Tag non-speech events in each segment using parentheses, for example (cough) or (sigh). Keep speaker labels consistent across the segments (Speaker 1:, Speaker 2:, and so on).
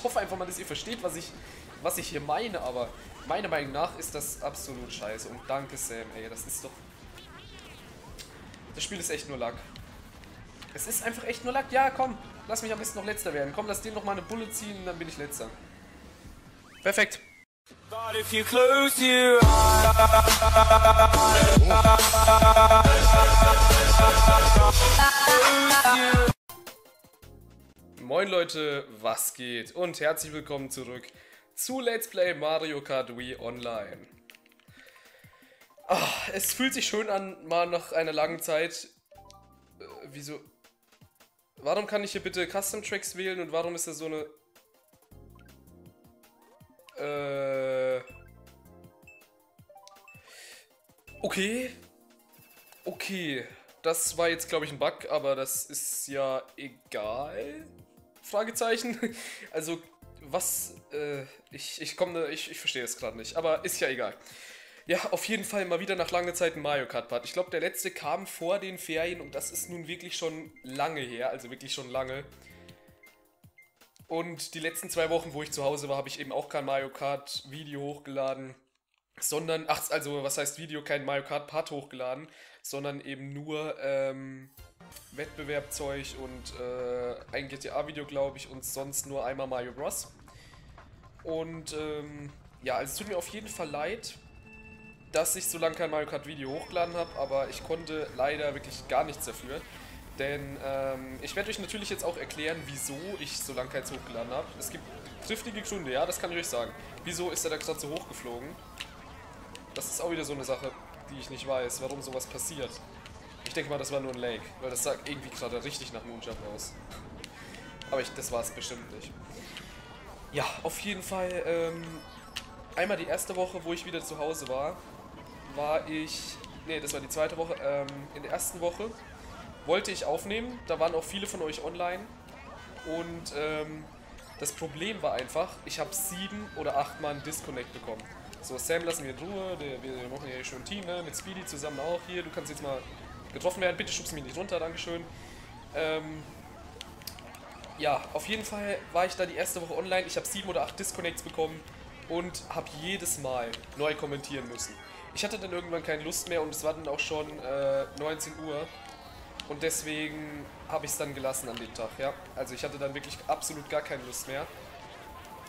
Speaker 1: ich hoffe einfach mal, dass ihr versteht, was ich, was ich hier meine, aber meiner Meinung nach ist das absolut scheiße. Und danke Sam, ey, das ist doch... Das Spiel ist echt nur Lack. Es ist einfach echt nur Lack. Ja, komm, lass mich am besten noch Letzter werden. Komm, lass den noch mal eine Bulle ziehen, dann bin ich Letzter. Perfekt. But Moin Leute, was geht? Und herzlich willkommen zurück zu Let's Play Mario Kart Wii Online. Ach, es fühlt sich schön an, mal nach einer langen Zeit. Äh, wieso? Warum kann ich hier bitte Custom Tracks wählen und warum ist da so eine äh. Okay. Okay. Das war jetzt, glaube ich, ein Bug, aber das ist ja egal. Fragezeichen. (laughs) Also, was, äh, ich, ich komme, ich, ich verstehe es gerade nicht, aber ist ja egal. Ja, auf jeden Fall mal wieder nach langer Zeit ein Mario Kart Part. Ich glaube, der letzte kam vor den Ferien und das ist nun wirklich schon lange her, also wirklich schon lange. Und die letzten zwei Wochen, wo ich zu Hause war, habe ich eben auch kein Mario Kart Video hochgeladen, sondern, ach, also was heißt Video, kein Mario Kart Part hochgeladen, sondern eben nur ähm, Wettbewerbzeug und äh, ein GTA-Video, glaube ich, und sonst nur einmal Mario Bros. Und ähm, ja, also es tut mir auf jeden Fall leid, dass ich so lange kein Mario Kart Video hochgeladen habe, aber ich konnte leider wirklich gar nichts dafür. Denn ähm, ich werde euch natürlich jetzt auch erklären, wieso ich so lange keins hochgeladen habe. Es gibt triftige Gründe, ja, das kann ich euch sagen. Wieso ist er da gerade so hochgeflogen? Das ist auch wieder so eine Sache, die ich nicht weiß, warum sowas passiert. Ich denke mal, das war nur ein Lake, weil das sah irgendwie gerade richtig nach Moonjump aus. Aber ich, das war es bestimmt nicht. Ja, auf jeden Fall, ähm, einmal die erste Woche, wo ich wieder zu Hause war, war ich, nee, das war die zweite Woche, ähm, in der ersten Woche wollte ich aufnehmen. Da waren auch viele von euch online. Und ähm, das Problem war einfach, ich habe sieben oder acht Mal einen Disconnect bekommen. So, Sam lassen wir in Ruhe, der, wir machen hier schön ein Team, ne? mit Speedy zusammen auch hier. Du kannst jetzt mal getroffen werden. Bitte schubst mich nicht runter, Dankeschön. Ähm, ja, auf jeden Fall war ich da die erste Woche online. Ich habe sieben oder acht Disconnects bekommen und habe jedes Mal neu kommentieren müssen. Ich hatte dann irgendwann keine Lust mehr und es war dann auch schon äh, 19 Uhr. Und deswegen habe ich es dann gelassen an dem Tag, ja. Also ich hatte dann wirklich absolut gar keine Lust mehr.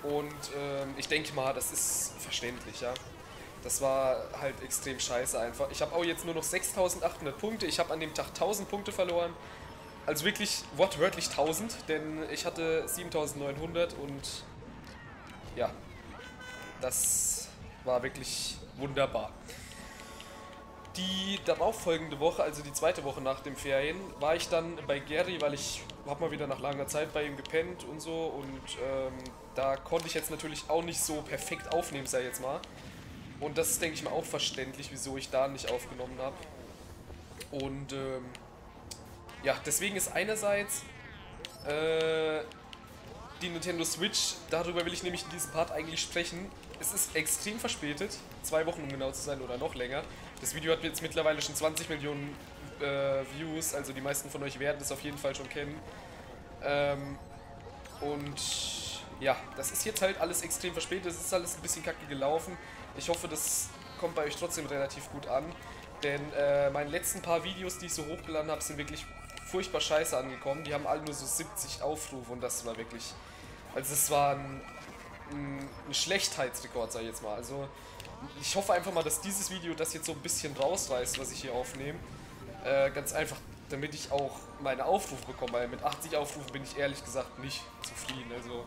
Speaker 1: Und ähm, ich denke mal, das ist verständlich, ja. Das war halt extrem scheiße einfach. Ich habe auch jetzt nur noch 6800 Punkte. Ich habe an dem Tag 1000 Punkte verloren. Also wirklich wortwörtlich 1000, denn ich hatte 7900 und ja, das war wirklich wunderbar. Die darauffolgende Woche, also die zweite Woche nach dem Ferien, war ich dann bei Gary, weil ich habe mal wieder nach langer Zeit bei ihm gepennt und so und ähm, da konnte ich jetzt natürlich auch nicht so perfekt aufnehmen, sei jetzt mal. Und das ist, denke ich mal, auch verständlich, wieso ich da nicht aufgenommen habe. Und ähm, ja, deswegen ist einerseits äh, die Nintendo Switch, darüber will ich nämlich in diesem Part eigentlich sprechen. Es ist extrem verspätet, zwei Wochen um genau zu sein oder noch länger. Das Video hat jetzt mittlerweile schon 20 Millionen äh, Views, also die meisten von euch werden es auf jeden Fall schon kennen. Ähm, und ja, das ist jetzt halt alles extrem verspätet, es ist alles ein bisschen kacke gelaufen. Ich hoffe, das kommt bei euch trotzdem relativ gut an, denn äh, meine letzten paar Videos, die ich so hochgeladen habe, sind wirklich furchtbar scheiße angekommen. Die haben alle nur so 70 Aufrufe und das war wirklich... Also es war ein, ein, ein Schlechtheitsrekord, sag ich jetzt mal. Also ich hoffe einfach mal, dass dieses Video das jetzt so ein bisschen rausreißt, was ich hier aufnehme. Äh, ganz einfach, damit ich auch meine Aufrufe bekomme, weil mit 80 Aufrufen bin ich ehrlich gesagt nicht zufrieden. Also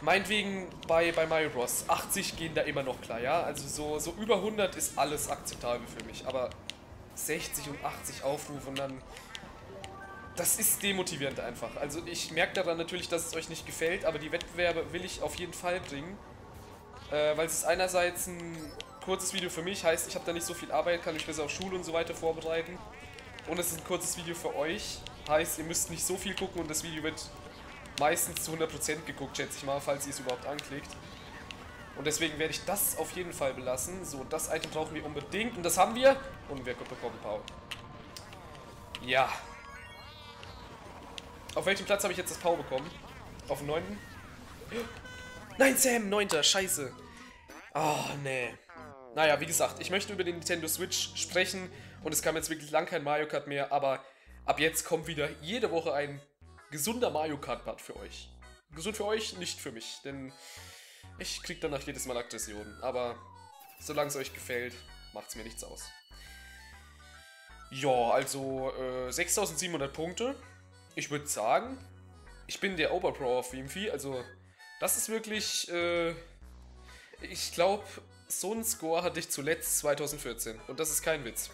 Speaker 1: meinetwegen bei, bei Mario Bros. 80 gehen da immer noch klar, ja? Also so, so über 100 ist alles akzeptabel für mich, aber 60 und 80 Aufrufe und dann... Das ist demotivierend einfach. Also ich merke daran natürlich, dass es euch nicht gefällt, aber die Wettbewerbe will ich auf jeden Fall bringen. Äh, weil es ist einerseits ein kurzes Video für mich, heißt, ich habe da nicht so viel Arbeit, kann mich besser auf Schule und so weiter vorbereiten. Und es ist ein kurzes Video für euch, heißt, ihr müsst nicht so viel gucken und das Video wird meistens zu 100% geguckt, schätze ich mal, falls ihr es überhaupt anklickt. Und deswegen werde ich das auf jeden Fall belassen. So, das Item brauchen wir unbedingt und das haben wir. Und wir bekommen Power. Ja. Auf welchem Platz habe ich jetzt das Power bekommen? Auf den 9. Nein, Sam, 9. Scheiße. Oh, nee. Naja, wie gesagt, ich möchte über den Nintendo Switch sprechen und es kam jetzt wirklich lang kein Mario Kart mehr, aber ab jetzt kommt wieder jede Woche ein gesunder Mario Kart Part für euch. Gesund für euch, nicht für mich, denn ich krieg danach jedes Mal Aggressionen. Aber solange es euch gefällt, macht's mir nichts aus. Ja, also äh, 6700 Punkte. Ich würde sagen, ich bin der Oberpro auf Wimpy, also das ist wirklich, äh, ich glaube, so einen Score hatte ich zuletzt 2014 und das ist kein Witz.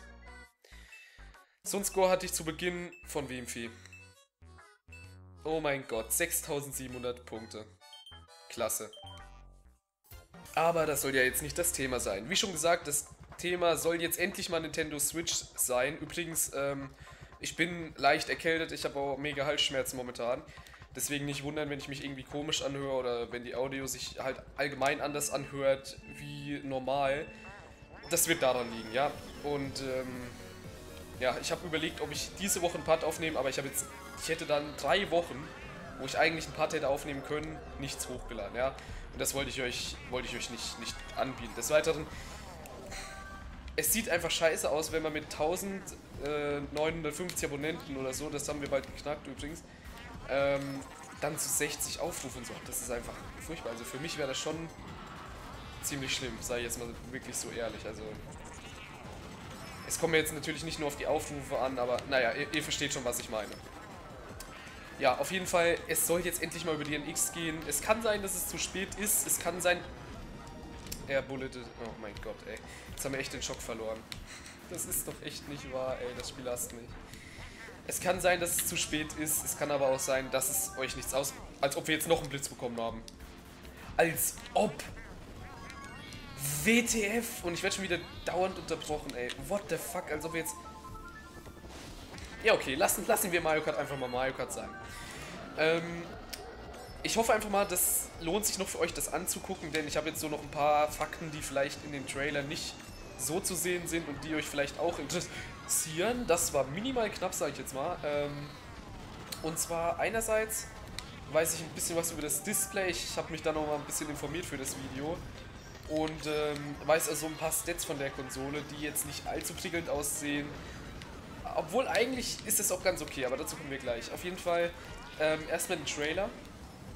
Speaker 1: So einen Score hatte ich zu Beginn von WMFI. Oh mein Gott, 6700 Punkte. Klasse. Aber das soll ja jetzt nicht das Thema sein. Wie schon gesagt, das Thema soll jetzt endlich mal Nintendo Switch sein. Übrigens, ähm, ich bin leicht erkältet, ich habe auch mega Halsschmerzen momentan. Deswegen nicht wundern, wenn ich mich irgendwie komisch anhöre oder wenn die Audio sich halt allgemein anders anhört wie normal. Das wird daran liegen, ja. Und ähm, ja, ich habe überlegt, ob ich diese Woche einen Part aufnehme, aber ich habe jetzt, ich hätte dann drei Wochen, wo ich eigentlich einen Part hätte aufnehmen können, nichts hochgeladen, ja. Und das wollte ich euch, wollte ich euch nicht, nicht anbieten. Des Weiteren, es sieht einfach scheiße aus, wenn man mit 1950 Abonnenten oder so, das haben wir bald geknackt übrigens, ähm, dann zu 60 Aufrufen und so. Das ist einfach furchtbar. Also für mich wäre das schon ziemlich schlimm, sei jetzt mal wirklich so ehrlich. Also es kommt mir jetzt natürlich nicht nur auf die Aufrufe an, aber naja, ihr, ihr versteht schon, was ich meine. Ja, auf jeden Fall, es soll jetzt endlich mal über die NX gehen. Es kann sein, dass es zu spät ist. Es kann sein... Er bulletet... Oh mein Gott, ey. Jetzt haben wir echt den Schock verloren. Das ist doch echt nicht wahr, ey. Das Spiel hast nicht. Es kann sein, dass es zu spät ist. Es kann aber auch sein, dass es euch nichts aus... Als ob wir jetzt noch einen Blitz bekommen haben. Als ob... WTF! Und ich werde schon wieder dauernd unterbrochen, ey. What the fuck? Als ob wir jetzt... Ja, okay. Lassen, lassen wir Mario Kart einfach mal Mario Kart sein. Ähm... Ich hoffe einfach mal, das lohnt sich noch für euch, das anzugucken, denn ich habe jetzt so noch ein paar Fakten, die vielleicht in den Trailer nicht so zu sehen sind und die euch vielleicht auch interessieren. Das war minimal knapp, sage ich jetzt mal. Ähm, und zwar einerseits weiß ich ein bisschen was über das Display. Ich habe mich da noch mal ein bisschen informiert für das Video. Und ähm, weiß also ein paar Stats von der Konsole, die jetzt nicht allzu prickelnd aussehen. Obwohl eigentlich ist es auch ganz okay, aber dazu kommen wir gleich. Auf jeden Fall ähm, erstmal den Trailer.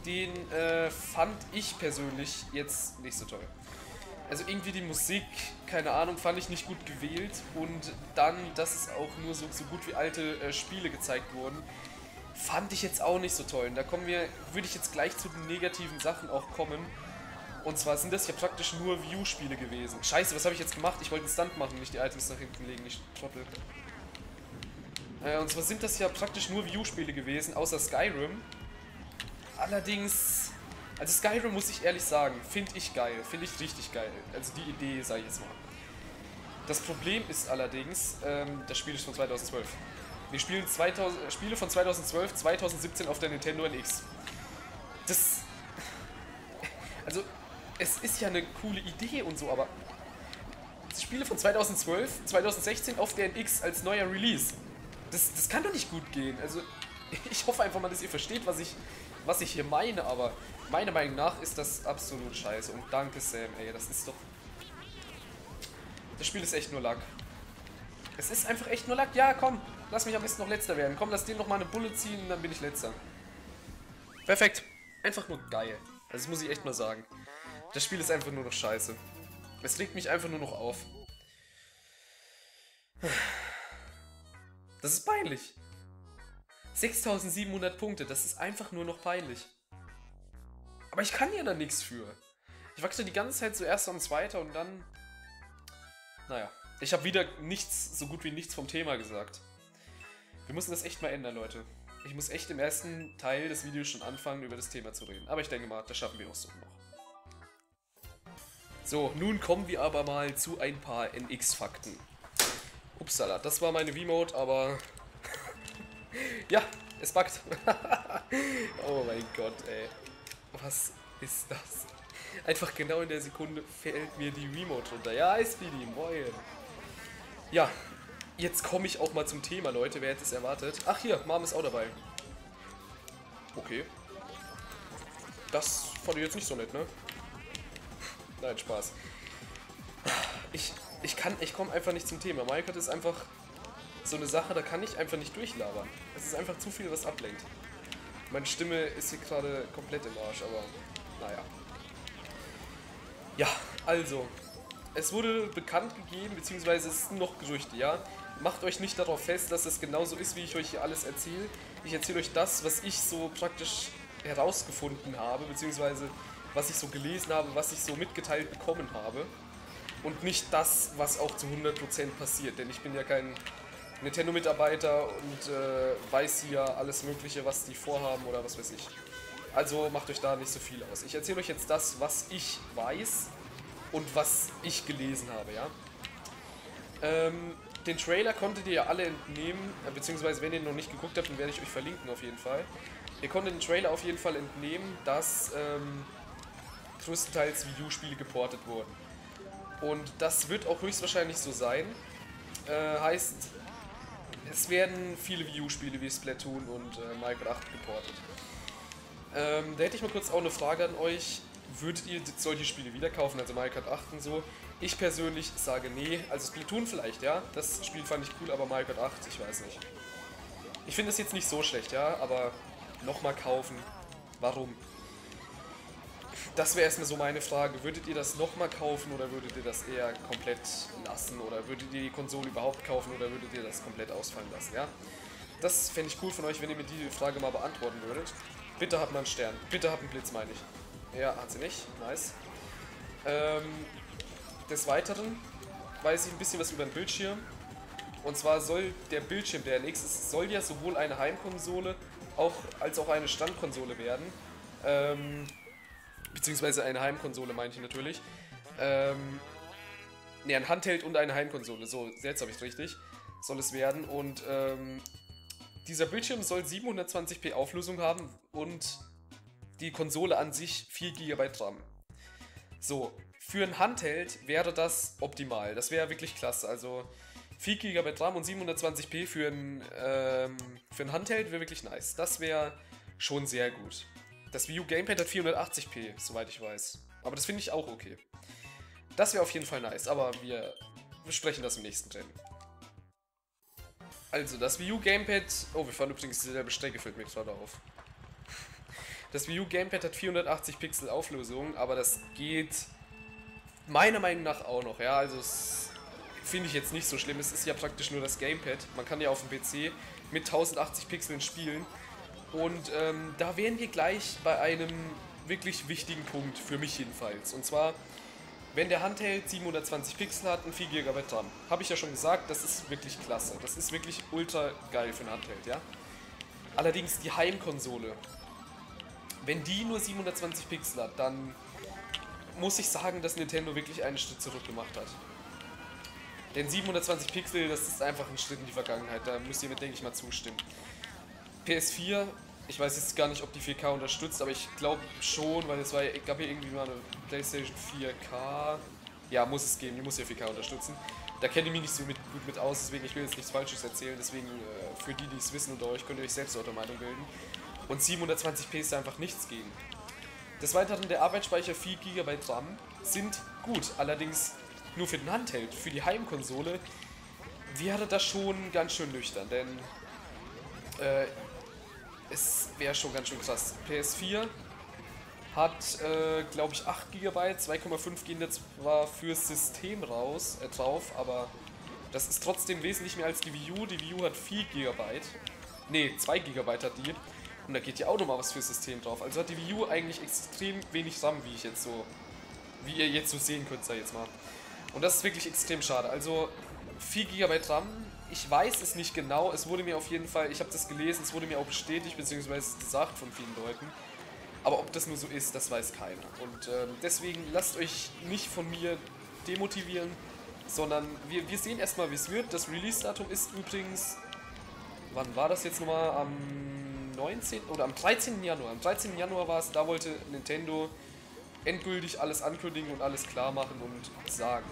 Speaker 1: Den äh, fand ich persönlich jetzt nicht so toll. Also irgendwie die Musik, keine Ahnung, fand ich nicht gut gewählt. Und dann, dass es auch nur so, so gut wie alte äh, Spiele gezeigt wurden, fand ich jetzt auch nicht so toll. Und da kommen wir, würde ich jetzt gleich zu den negativen Sachen auch kommen. Und zwar sind das ja praktisch nur View-Spiele gewesen. Scheiße, was habe ich jetzt gemacht? Ich wollte einen Stunt machen, nicht die Items nach hinten legen, ich trottel. Äh, und zwar sind das ja praktisch nur View-Spiele gewesen, außer Skyrim. Allerdings, also Skyrim muss ich ehrlich sagen, finde ich geil, finde ich richtig geil. Also die Idee, sage ich jetzt mal. Das Problem ist allerdings, ähm, das Spiel ist von 2012. Wir spielen 2000, Spiele von 2012, 2017 auf der Nintendo NX. Das, (laughs) also es ist ja eine coole Idee und so, aber Spiele von 2012, 2016 auf der NX als neuer Release. Das, das kann doch nicht gut gehen. Also (laughs) ich hoffe einfach mal, dass ihr versteht, was ich, was ich hier meine, aber meiner Meinung nach ist das absolut scheiße. Und danke Sam, ey, das ist doch... Das Spiel ist echt nur Lack. Es ist einfach echt nur Lack. Ja, komm, lass mich am besten noch letzter werden. Komm, lass den noch mal eine Bulle ziehen, dann bin ich letzter. Perfekt. Einfach nur geil. Also das muss ich echt mal sagen. Das Spiel ist einfach nur noch scheiße. Es regt mich einfach nur noch auf. Das ist peinlich. 6700 Punkte, das ist einfach nur noch peinlich. Aber ich kann ja da nichts für. Ich wachse die ganze Zeit zuerst und zweiter und dann... Naja, ich habe wieder nichts, so gut wie nichts vom Thema gesagt. Wir müssen das echt mal ändern, Leute. Ich muss echt im ersten Teil des Videos schon anfangen, über das Thema zu reden. Aber ich denke mal, das schaffen wir auch so noch. So, nun kommen wir aber mal zu ein paar NX-Fakten. Upsala, das war meine V-Mode, aber... ja, es backt. (laughs) oh mein Gott, ey. Was ist das? Einfach genau in der Sekunde fällt mir die Remote runter. Ja, Speedy, moin. Ja, jetzt komme ich auch mal zum Thema, Leute. Wer hätte es erwartet? Ach hier, Mom ist auch dabei. Okay. Das fand ich jetzt nicht so nett, ne? Nein, Spaß. Ich, ich kann, ich komme einfach nicht zum Thema. Kart ist einfach so eine Sache, da kann ich einfach nicht durchlabern. Es ist einfach zu viel, was ablenkt. Meine Stimme ist hier gerade komplett im Arsch, aber naja. Ja, also. Es wurde bekannt gegeben, beziehungsweise es sind noch Gerüchte, ja. Macht euch nicht darauf fest, dass es genauso ist, wie ich euch hier alles erzähle. Ich erzähle euch das, was ich so praktisch herausgefunden habe, beziehungsweise was ich so gelesen habe, was ich so mitgeteilt bekommen habe. Und nicht das, was auch zu 100% passiert, denn ich bin ja kein Nintendo-Mitarbeiter und äh, weiß hier alles Mögliche, was die vorhaben oder was weiß ich. Also macht euch da nicht so viel aus. Ich erzähle euch jetzt das, was ich weiß und was ich gelesen habe, ja. Ähm, den Trailer konntet ihr ja alle entnehmen, äh, beziehungsweise wenn ihr ihn noch nicht geguckt habt, dann werde ich euch verlinken auf jeden Fall. Ihr konntet den Trailer auf jeden Fall entnehmen, dass ähm, größtenteils Wii U-Spiele geportet wurden. Und das wird auch höchstwahrscheinlich so sein. Äh, heißt, es werden viele Wii U-Spiele wie Splatoon und äh, Minecraft 8 geportet. Ähm, da hätte ich mal kurz auch eine Frage an euch. Würdet ihr solche Spiele wieder kaufen, also Kart 8 und so? Ich persönlich sage nee. Also Splatoon vielleicht, ja. Das Spiel fand ich cool, aber Kart 8, ich weiß nicht. Ich finde es jetzt nicht so schlecht, ja, aber nochmal kaufen. Warum? Das wäre erstmal so meine Frage. Würdet ihr das nochmal kaufen oder würdet ihr das eher komplett lassen? Oder würdet ihr die Konsole überhaupt kaufen oder würdet ihr das komplett ausfallen lassen, ja? Das fände ich cool von euch, wenn ihr mir die Frage mal beantworten würdet. Bitte habt mal einen Stern. Bitte habt einen Blitz, meine ich. Ja, hat sie nicht. Nice. Ähm, des Weiteren weiß ich ein bisschen was über den Bildschirm. Und zwar soll der Bildschirm, der ist, soll ja sowohl eine Heimkonsole auch, als auch eine Standkonsole werden. Ähm, beziehungsweise eine Heimkonsole meine ich natürlich. Ähm, ne, ein Handheld und eine Heimkonsole, so, jetzt habe ich es richtig, soll es werden. Und ähm, dieser Bildschirm soll 720p Auflösung haben und die Konsole an sich 4 GB RAM. So, für ein Handheld wäre das optimal. Das wäre wirklich klasse. Also 4 GB RAM und 720p für ein, ähm, für ein Handheld wäre wirklich nice. Das wäre schon sehr gut. Das Wii U Gamepad hat 480p, soweit ich weiß. Aber das finde ich auch okay. Das wäre auf jeden Fall nice, aber wir besprechen das im nächsten Rennen. Also, das Wii U Gamepad... Oh, wir fahren übrigens dieselbe Strecke, fällt mir gerade auf. Das Wii U Gamepad hat 480 Pixel Auflösung, aber das geht meiner Meinung nach auch noch, ja. Also, finde ich jetzt nicht so schlimm. Es ist ja praktisch nur das Gamepad. Man kann ja auf dem PC mit 1080 Pixeln spielen. Und ähm, da wären wir gleich bei einem wirklich wichtigen Punkt, für mich jedenfalls. Und zwar, wenn der Handheld 720 Pixel hat und 4 GB RAM. Habe ich ja schon gesagt, das ist wirklich klasse. Das ist wirklich ultra geil für ein Handheld, ja. Allerdings die Heimkonsole. Wenn die nur 720 Pixel hat, dann muss ich sagen, dass Nintendo wirklich einen Schritt zurück gemacht hat. Denn 720 Pixel, das ist einfach ein Schritt in die Vergangenheit. Da müsst ihr mir, denke ich mal, zustimmen. PS4, ich weiß jetzt gar nicht, ob die 4K unterstützt, aber ich glaube schon, weil es war, gab ja irgendwie mal eine PlayStation 4K. Ja, muss es geben, die muss ja 4K unterstützen. Da kenne ich mich nicht so mit, gut mit aus, deswegen ich will jetzt nichts Falsches erzählen. Deswegen äh, für die, die es wissen unter euch, könnt ihr euch selbst eure Meinung bilden. Und 720p ist einfach nichts gegen. Des Weiteren der Arbeitsspeicher 4 GB RAM sind gut, allerdings nur für den Handheld. Für die Heimkonsole wäre das schon ganz schön nüchtern, denn äh, es wäre schon ganz schön krass. PS4 hat, äh, glaube ich, 8 GB, 2,5 gehen jetzt zwar fürs System raus, äh, drauf, aber das ist trotzdem wesentlich mehr als die Wii U. Die Wii U hat 4 GB. Ne, 2 GB hat die. Und da geht ja auch nochmal was fürs System drauf. Also hat die Wii U eigentlich extrem wenig RAM, wie ich jetzt so, wie ihr jetzt so sehen könnt, sag ich jetzt mal. Und das ist wirklich extrem schade. Also 4 GB RAM ich weiß es nicht genau, es wurde mir auf jeden Fall, ich habe das gelesen, es wurde mir auch bestätigt, beziehungsweise gesagt von vielen Leuten. Aber ob das nur so ist, das weiß keiner. Und ähm, deswegen lasst euch nicht von mir demotivieren, sondern wir, wir sehen erstmal, wie es wird. Das Release-Datum ist übrigens, wann war das jetzt nochmal? Am 19. oder am 13. Januar. Am 13. Januar war es, da wollte Nintendo endgültig alles ankündigen und alles klar machen und sagen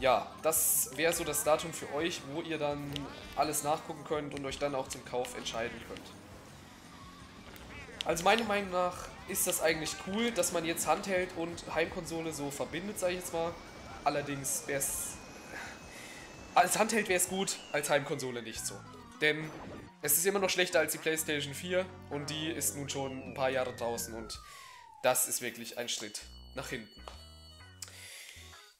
Speaker 1: ja, das wäre so das Datum für euch, wo ihr dann alles nachgucken könnt und euch dann auch zum Kauf entscheiden könnt. Also meiner Meinung nach ist das eigentlich cool, dass man jetzt Handheld und Heimkonsole so verbindet, sage ich jetzt mal. Allerdings wäre es... Als Handheld wäre es gut, als Heimkonsole nicht so. Denn es ist immer noch schlechter als die PlayStation 4 und die ist nun schon ein paar Jahre draußen und das ist wirklich ein Schritt nach hinten.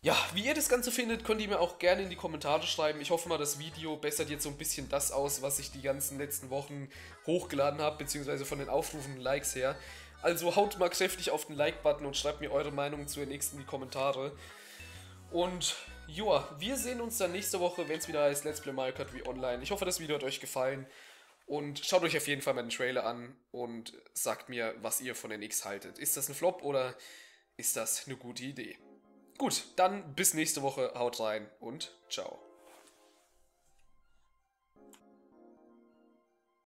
Speaker 1: Ja, wie ihr das Ganze findet, könnt ihr mir auch gerne in die Kommentare schreiben. Ich hoffe mal, das Video bessert jetzt so ein bisschen das aus, was ich die ganzen letzten Wochen hochgeladen habe, beziehungsweise von den Aufrufen und Likes her. Also haut mal kräftig auf den Like-Button und schreibt mir eure Meinung zu den nächsten in die Kommentare. Und joa, wir sehen uns dann nächste Woche, wenn es wieder heißt Let's Play Mario Kart wie online. Ich hoffe, das Video hat euch gefallen. Und schaut euch auf jeden Fall mal den Trailer an und sagt mir, was ihr von den X haltet. Ist das ein Flop oder ist das eine gute Idee? Gut, dann bis nächste Woche. Haut rein und ciao.